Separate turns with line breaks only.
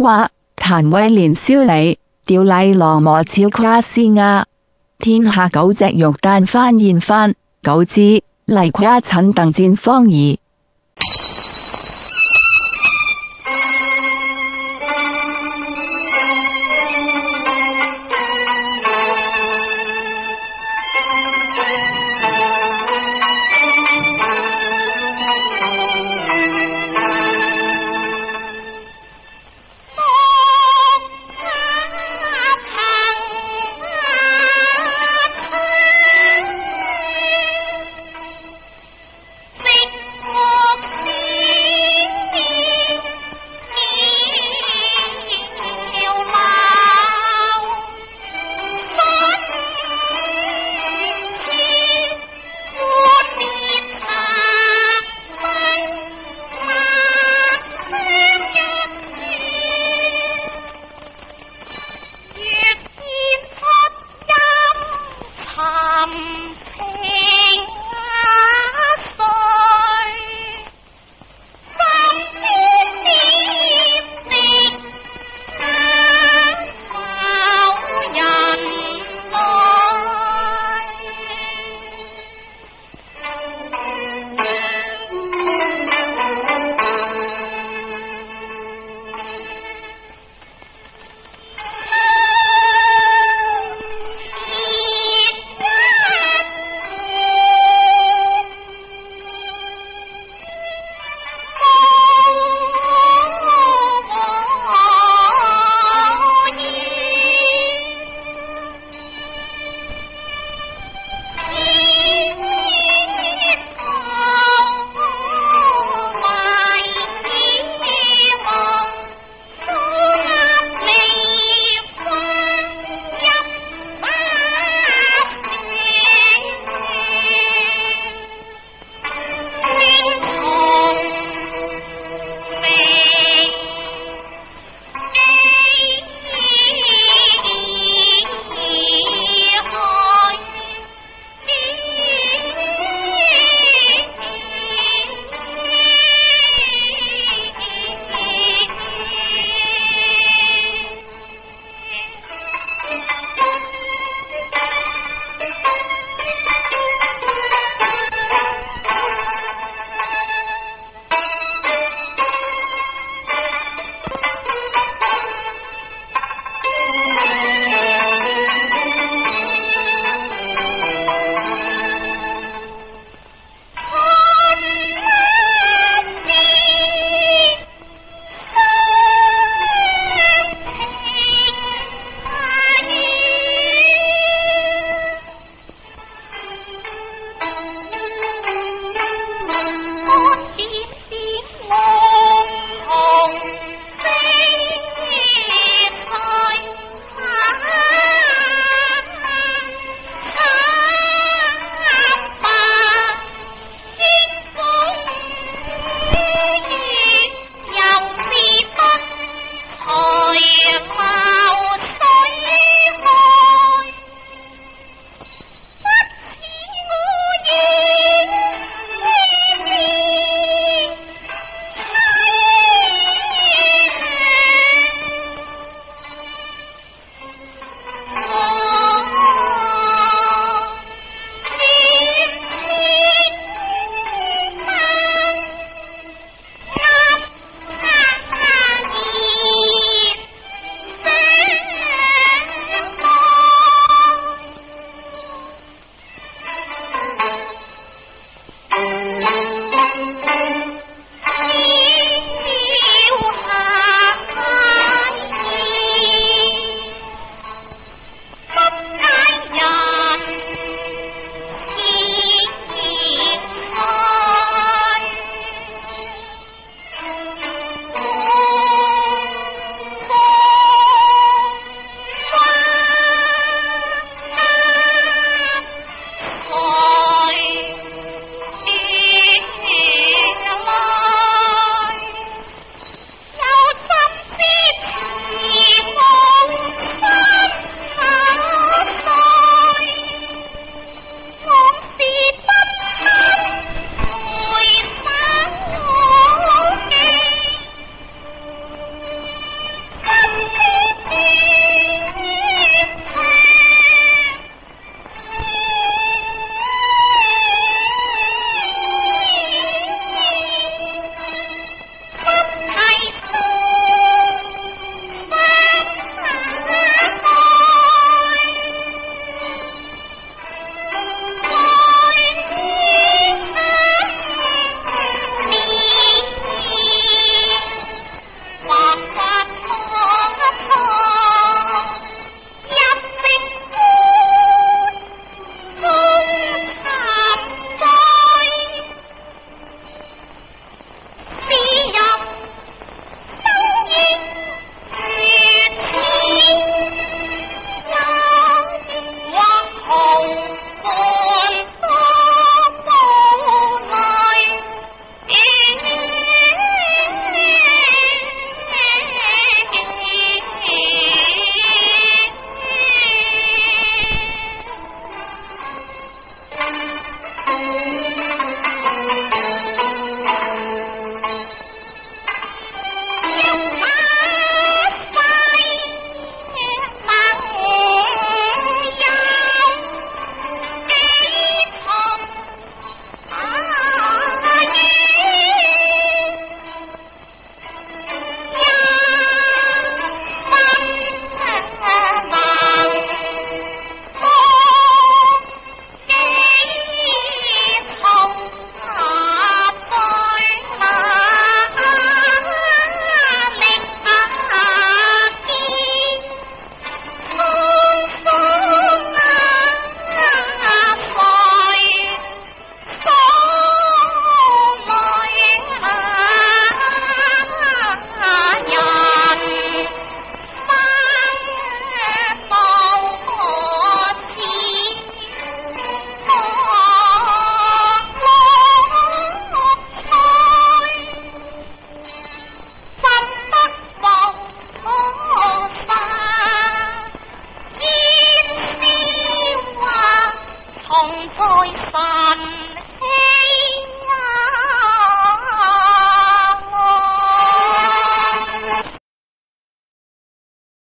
花谭尾莲烧你，吊丽郎磨超夸斯鸦，天下九只玉丹花艳花，九支丽夸衬邓战芳儿。